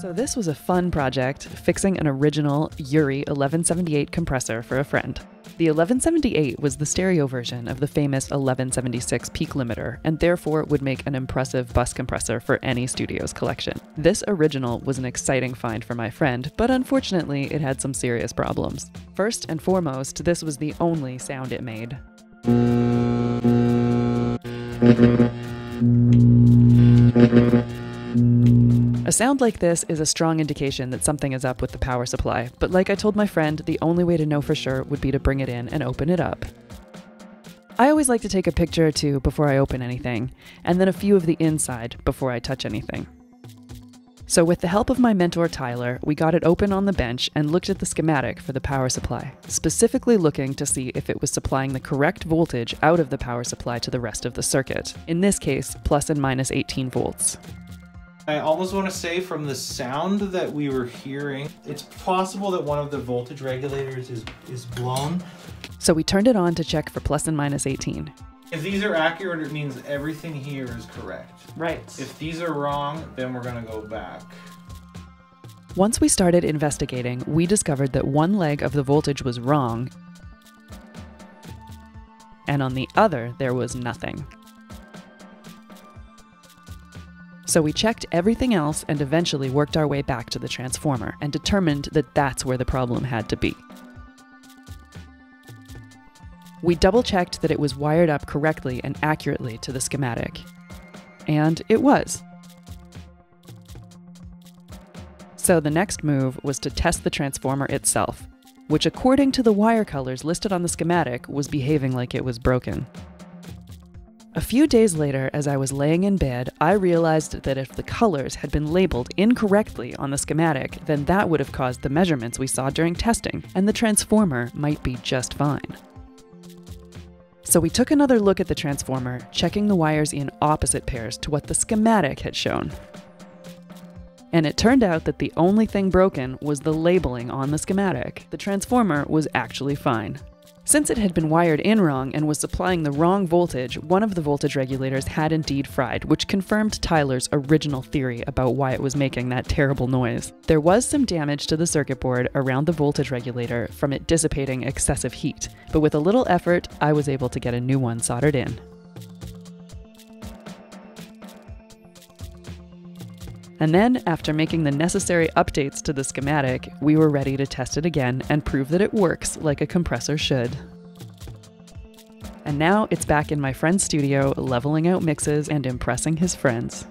So, this was a fun project, fixing an original Urei 1178 compressor for a friend. The 1178 was the stereo version of the famous 1176 peak limiter, and therefore would make an impressive bus compressor for any studio's collection. This original was an exciting find for my friend, but unfortunately, it had some serious problems. First and foremost, this was the only sound it made. A sound like this is a strong indication that something is up with the power supply, but like I told my friend, the only way to know for sure would be to bring it in and open it up. I always like to take a picture or two before I open anything, and then a few of the inside before I touch anything. So, with the help of my mentor Tyler, we got it open on the bench and looked at the schematic for the power supply, specifically looking to see if it was supplying the correct voltage out of the power supply to the rest of the circuit, in this case, plus and minus 18 volts. I almost want to say from the sound that we were hearing, it's possible that one of the voltage regulators is, is blown. So we turned it on to check for plus and minus 18. If these are accurate, it means everything here is correct. Right. If these are wrong, then we're going to go back. Once we started investigating, we discovered that one leg of the voltage was wrong, and on the other, there was nothing. So we checked everything else and eventually worked our way back to the transformer and determined that that's where the problem had to be. We double checked that it was wired up correctly and accurately to the schematic. And it was. So the next move was to test the transformer itself, which, according to the wire colors listed on the schematic, was behaving like it was broken. A few days later, as I was laying in bed, I realized that if the colors had been labeled incorrectly on the schematic, then that would have caused the measurements we saw during testing, and the transformer might be just fine. So we took another look at the transformer, checking the wires in opposite pairs to what the schematic had shown. And it turned out that the only thing broken was the labeling on the schematic. The transformer was actually fine. Since it had been wired in wrong and was supplying the wrong voltage, one of the voltage regulators had indeed fried, which confirmed Tyler's original theory about why it was making that terrible noise. There was some damage to the circuit board around the voltage regulator from it dissipating excessive heat, but with a little effort, I was able to get a new one soldered in. And then, after making the necessary updates to the schematic, we were ready to test it again and prove that it works like a compressor should. And now it's back in my friend's studio, leveling out mixes and impressing his friends.